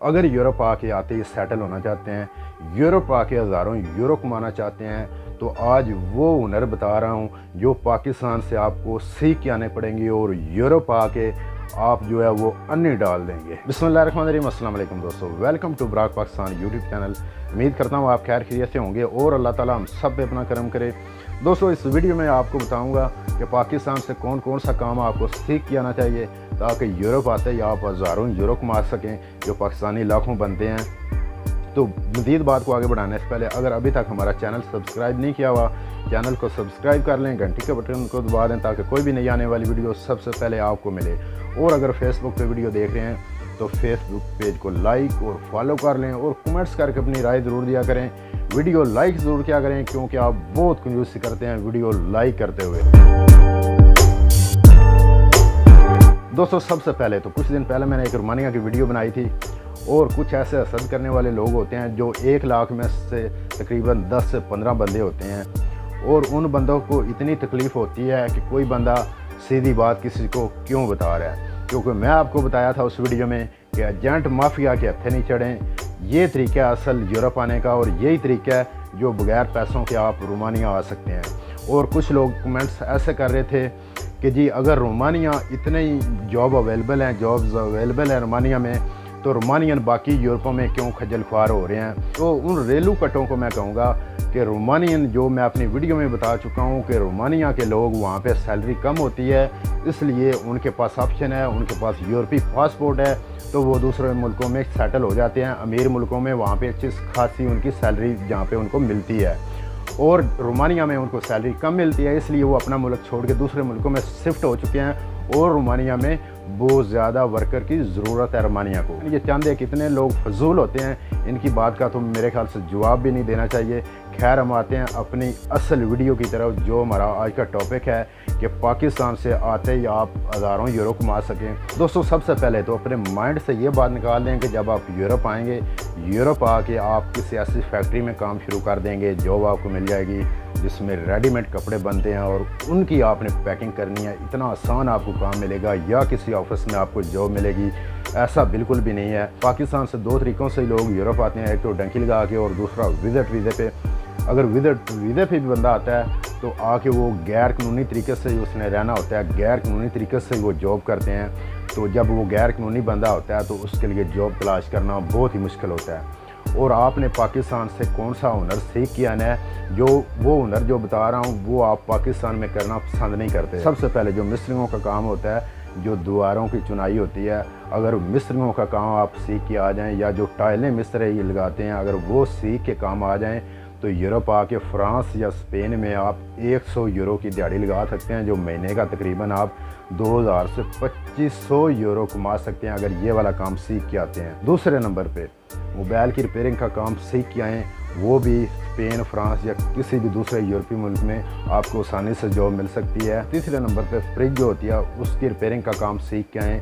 اگر یورپ آ کے آتے ہی سیٹل ہونا چاہتے ہیں، یورپ آ کے ہزاروں یورو کمانا چاہتے ہیں، تو آج وہ ہنر بتا رہا ہوں جو پاکستان سے آپ کو سیکھ کے آنے پڑیں گے اور یورپ آ کے آپ جو ہے وہ انی ڈال دیں گے۔ بسم اللہ الرحمن الرحیم، السلام علیکم دوستو۔ ویلکم ٹو براک پاکستان یوٹیوب چینل امید کرتا ہوں آپ خیر خیریت سے ہوں گے اور اللہ تعالیٰ ہم سب پہ اپنا کرم کرے۔ دوستو، اس ویڈیو میں آپ کو بتاؤں گا کہ پاکستان سے کون کون سا کام آپ کو سیکھ کے آنا چاہیے۔ تاکہ یورپ آتے یا آپ ہزاروں یورو کما سکیں جو پاکستانی لاکھوں بنتے ہیں۔ تو مزید بات کو آگے بڑھانے سے پہلے اگر ابھی تک ہمارا چینل سبسکرائب نہیں کیا ہوا، چینل کو سبسکرائب کر لیں، گھنٹی کے بٹن کو دبا دیں تاکہ کوئی بھی نئی آنے والی ویڈیو سب سے پہلے آپ کو ملے۔ اور اگر فیس بک پہ ویڈیو دیکھ رہے ہیں، تو فیس بک پیج کو لائک اور فالو کر لیں اور کمنٹس کر کے اپنی رائے ضرور دیا کریں۔ ویڈیو لائک ضرور کیا کریں، کیونکہ آپ بہت کنجوسی کرتے ہیں ویڈیو لائک کرتے ہوئے۔ دوستو، سب سے پہلے تو کچھ دن پہلے میں نے ایک رومانیہ کی ویڈیو بنائی تھی اور کچھ ایسے حسد کرنے والے لوگ ہوتے ہیں جو ایک لاکھ میں سے تقریباً دس سے پندرہ بندے ہوتے ہیں اور ان بندوں کو اتنی تکلیف ہوتی ہے کہ کوئی بندہ سیدھی بات کسی کو کیوں بتا رہا ہے؟ کیونکہ میں آپ کو بتایا تھا اس ویڈیو میں کہ ایجنٹ مافیا کے ہتھے نہیں چڑھیں۔ یہ طریقہ اصل یورپ آنے کا اور یہی طریقہ ہے جو بغیر پیسوں کے آپ رومانیہ آ سکتے ہیں۔ اور کچھ لوگ کمنٹس ایسے کر رہے تھے کہ جی اگر رومانیہ اتنے ہی جاب اویلیبل ہیں جابز اویلیبل ہیں رومانیہ میں، تو رومانین باقی یورپوں میں کیوں خجل خوار ہو رہے ہیں؟ تو ان ریلو کٹوں کو میں کہوں گا کہ رومانین جو میں اپنی ویڈیو میں بتا چکا ہوں کہ رومانیہ کے لوگ وہاں پہ سیلری کم ہوتی ہے، اس لیے ان کے پاس آپشن ہے، ان کے پاس یورپی پاسپورٹ ہے، تو وہ دوسرے ملکوں میں سیٹل ہو جاتے ہیں، امیر ملکوں میں وہاں پہ اچھی خاصی ان کی سیلری جہاں پہ ان کو ملتی ہے۔ اور رومانیہ میں ان کو سیلری کم ملتی ہے، اس لیے وہ اپنا ملک چھوڑ کے دوسرے ملکوں میں شفٹ ہو چکے ہیں اور رومانیہ میں بہت زیادہ ورکر کی ضرورت ہے رومانیہ کو۔ یہ چاند کتنے لوگ فضول ہوتے ہیں۔ ان کی بات کا تو میرے خیال سے جواب بھی نہیں دینا چاہیے۔ خیر ہم آتے ہیں اپنی اصل ویڈیو کی طرف جو ہمارا آج کا ٹاپک ہے کہ پاکستان سے آتے ہی آپ ہزاروں یورو کما سکیں۔ دوستو، سب سے پہلے تو اپنے مائنڈ سے یہ بات نکال دیں کہ جب آپ یورپ آئیں گے، یورپ آ کے آپ کسی ایسی فیکٹری میں کام شروع کر دیں گے جاب آپ کو مل جائے گی۔ جس میں ریڈی میڈ کپڑے بنتے ہیں اور ان کی آپ نے پیکنگ کرنی ہے، اتنا آسان آپ کو کام ملے گا یا کسی آفس میں آپ کو جاب ملے گی، ایسا بالکل بھی نہیں ہے۔ پاکستان سے دو طریقوں سے لوگ یورپ آتے ہیں، ایک تو ڈنکی لگا کے اور دوسرا وزٹ ویزے پہ۔ اگر وزٹ ویزے پہ بھی بندہ آتا ہے تو آ کے وہ غیر قانونی طریقے سے اس نے رہنا ہوتا ہے، غیر قانونی طریقے سے وہ جاب کرتے ہیں۔ تو جب وہ غیر قانونی بندہ ہوتا ہے تو اس کے لیے جاب تلاش کرنا بہت ہی مشکل ہوتا ہے۔ اور آپ نے پاکستان سے کون سا ہنر سیکھ کے آنا ہے جو وہ ہنر جو بتا رہا ہوں، وہ آپ پاکستان میں کرنا پسند نہیں کرتے۔ سب سے پہلے جو مصریوں کا کام ہوتا ہے، جو دواروں کی چنائی ہوتی ہے، اگر مصریوں کا کام آپ سیکھ کے آ جائیں یا جو ٹائلیں مصرے لگاتے ہیں، اگر وہ سیکھ کے کام آ جائیں، تو یورپ آ کے فرانس یا اسپین میں آپ ایک سو یورو کی دیہڑی لگا سکتے ہیں، جو مہینے کا تقریباً آپ دو ہزار سے پچیس سو یورو کما سکتے ہیں اگر یہ والا کام سیکھ کے آتے ہیں۔ دوسرے نمبر پہ موبائل کی ریپیرنگ کا کام سیکھ کے آئیں وہ بھی اسپین فرانس یا کسی بھی دوسرے یورپی ملک میں آپ کو آسانی سے جاب مل سکتی ہے۔ تیسرے نمبر پہ فریج جو ہوتی ہے، اس کی ریپیرنگ کا کام سیکھ کے آئیں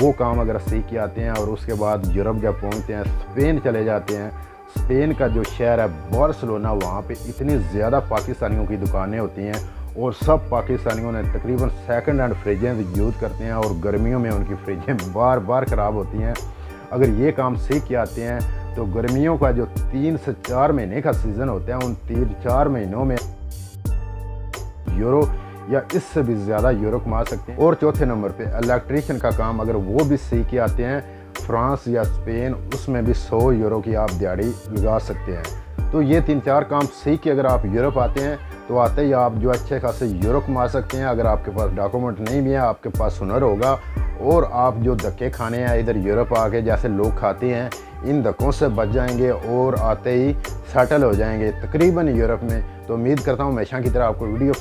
وہ کام اگر سیکھ کے آتے ہیں اور اس کے بعد یورپ جب پہنچتے ہیں اسپین چلے جاتے ہیں اسپین کا جو شہر ہے بارسلونا وہاں پہ اتنی زیادہ پاکستانیوں کی دکانیں ہوتی ہیں اور سب پاکستانیوں نے تقریباً سیکنڈ ہینڈ فریجیں یوز کرتے ہیں اور گرمیوں میں ان کی فریجیں بار بار خراب ہوتی ہیں۔ اگر یہ کام سیکھ کے آتے ہیں تو گرمیوں کا جو تین سے چار مہینے کا سیزن ہوتا ہے، ان تین چار مہینوں میں یورو یا اس سے بھی زیادہ یورو کما سکتے ہیں۔ اور چوتھے نمبر پہ الیکٹریشن کا کام اگر وہ بھی سیکھ کے آتے ہیں، فرانس یا اسپین اس میں بھی سو یورو کی آپ دیہڑی لگا سکتے ہیں۔ تو یہ تین چار کام سیکھ کے اگر آپ یورپ آتے ہیں، تو آتے ہی آپ جو اچھے خاصے یورو کما سکتے ہیں۔ اگر آپ کے پاس ڈاکومنٹ نہیں بھی ہے، آپ کے پاس ہنر ہوگا اور آپ جو دھکے کھانے ہیں، ادھر یورپ آ کے جیسے لوگ کھاتے ہیں ان دھکوں سے بچ جائیں گے اور آتے ہی سیٹل ہو جائیں گے تقریباً یورپ میں۔ تو امید کرتا ہوں ہمیشہ کی طرح آپ کو ویڈیو